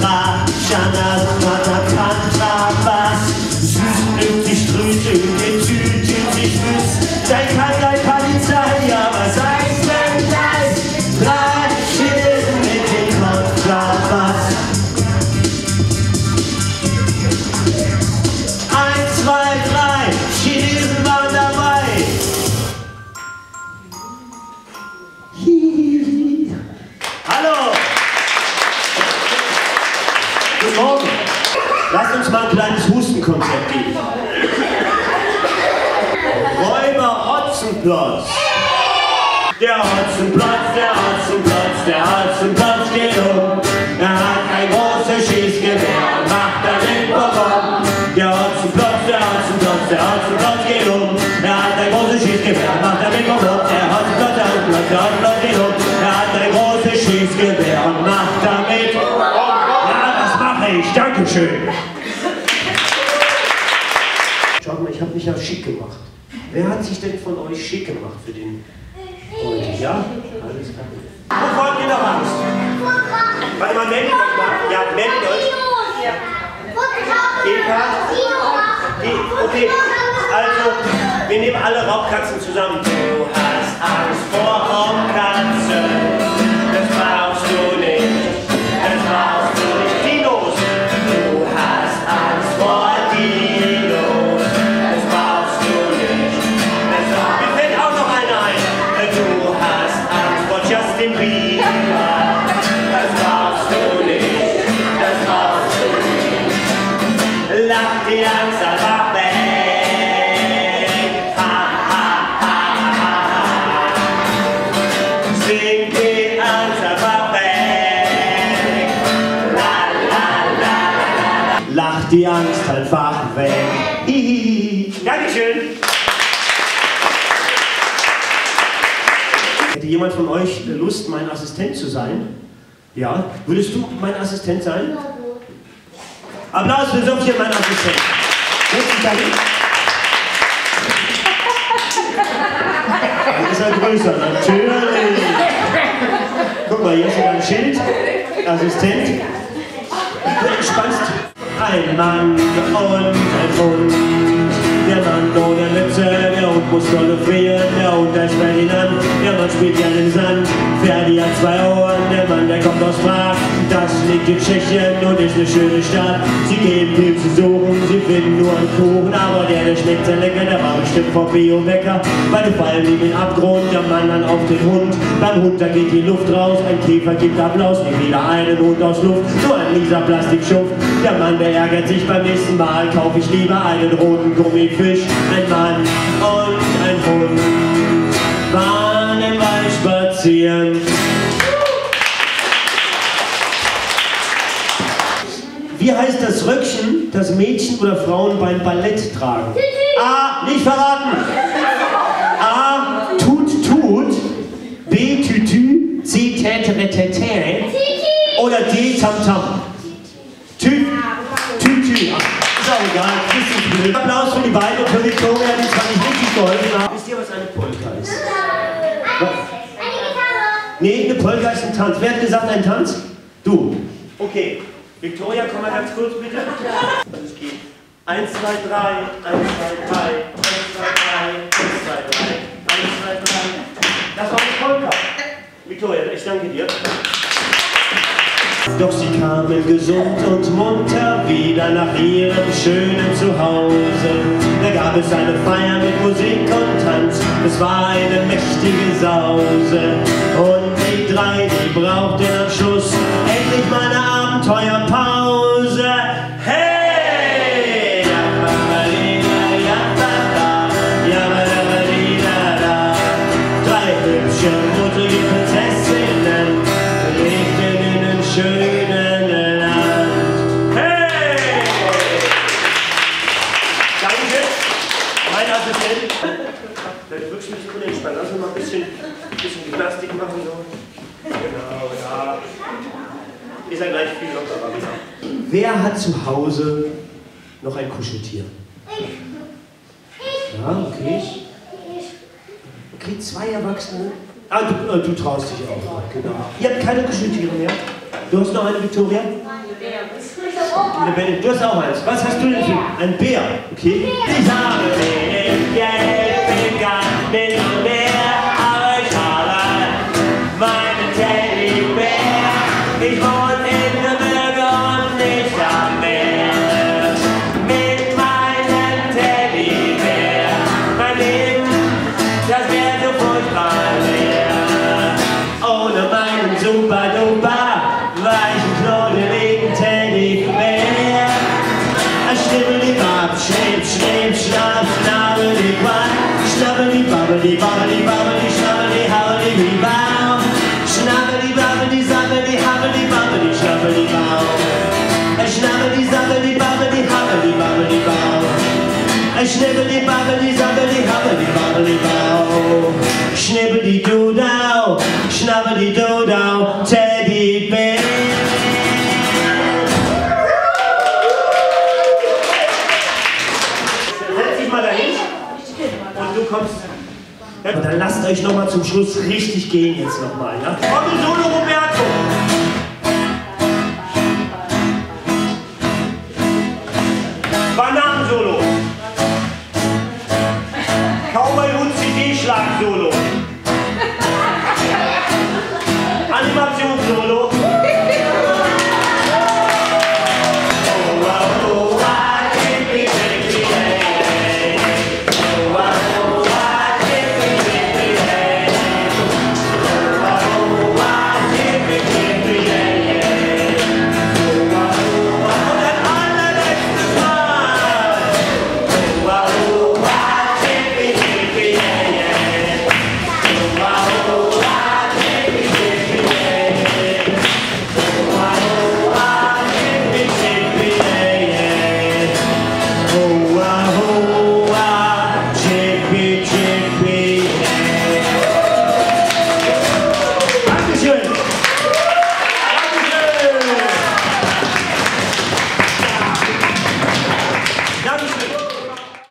Shana's my Hotzenplotz. Der Hotzenplotz, der Hotzenplotz, der Hotzenplotz geht um. Er hat ein großes Schießgewehr und macht damit Bonbon. Der Hotzenplotz, der Hotzenplotz, der Hotzenplotz geht um. Er hat ein großes Schießgewehr und macht damit Bonbon. Der Hotzenplotz, der Hotzenplotz, der Hotzenplotz geht um. Er hat ein großes Schießgewehr und macht damit Ja, das mache ich. Dankeschön. Schaut mal, ich habe mich ja schick gemacht. Wer hat sich denn von euch schick gemacht für den heute? Ja? Alles klar. Wo wollt ihr noch Angst? Warte mal, meldet euch mal. Ja, meldet euch. Eka? Die, okay. Also, wir nehmen alle Raubkatzen zusammen. Du hast Angst vor Raubkatzen. Die Angst einfach weg. Hihihi. Dankeschön. Hätte jemand von euch Lust, mein Assistent zu sein? Ja? Würdest du mein Assistent sein? Applaus für Sophia, mein Assistent. Herzlichen Dank. Dann ist er größer, natürlich. Guck mal, hier ist sogar ein Schild. Assistent. Du entspannst. Ein Mann und ein Hund. Der Mann ohne Mütze, der Hund muss dolle frieren, der Hund ihn an, der Mann spielt gerne im Sand, Ferdi hat zwei Ohren, der Mann, der kommt aus Prag, liegt in Tschechien und ist eine schöne Stadt. Sie gehen Pilze suchen, sie finden nur einen Kuchen, aber der, der schmeckt sehr lecker, der war bestimmt vom Bio-Bäcker. Beide fallen in den Abgrund, der Mann dann auf den Hund, beim Hund, da geht die Luft raus, ein Käfer gibt Applaus, wie wieder einen Hund aus Luft, so ein mieser Plastikschuft. Der Mann, der ärgert sich beim nächsten Mal, kaufe ich lieber einen roten Gummifisch. Ein Mann und ein Hund waren im Wald spazieren. Wie heißt das Röckchen, das Mädchen oder Frauen beim Ballett tragen? A. Nicht verraten. A. Tut, tut. B. Tütü. C. Tätere, Oder D. Tam, tam. Tü, tü, tü. Ach, Ist auch egal. Applaus für die beiden und für Victoria, die zwar nicht richtig geholfen haben. Wisst ihr, was eine Polka ist? Was? Nee, eine Polka ist ein Tanz. Wer hat gesagt, ein Tanz? Du. Okay. Victoria, komm mal ganz kurz bitte. Es geht. 1, 2, 3, 1, 2, 3, 1, 2, 3, 1, 2, 3, 1, 2, 3. Das war eine Polka. Victoria, ich danke dir. Doch sie kamen gesund und munter wieder nach ihrem schönen Zuhause. Da gab es eine Feier mit Musik und Tanz, es war eine mächtige Sause. Und die drei, die brauchten am Schluss endlich mal eine mein Assistent. Vielleicht wirkst du mich unentspannt. Lass uns mal ein bisschen, bisschen Gymnastik machen. So. Genau, ja. Ist ja gleich viel lockerer. Wer hat zu Hause noch ein Kuscheltier? Ja, okay. Kriegt zwei Erwachsene. Ah, du, äh, du traust dich auch. Genau. Ihr habt keine Kuscheltiere mehr? Du hast noch eine, Victoria? Bär. Du hast auch eins. Was hast du denn für ein Bär? Okay. Ich habe wenig Teddybär. Setz dich mal dahin und du kommst. Ja, dann lasst euch noch mal zum Schluss richtig gehen jetzt noch mal. Ja?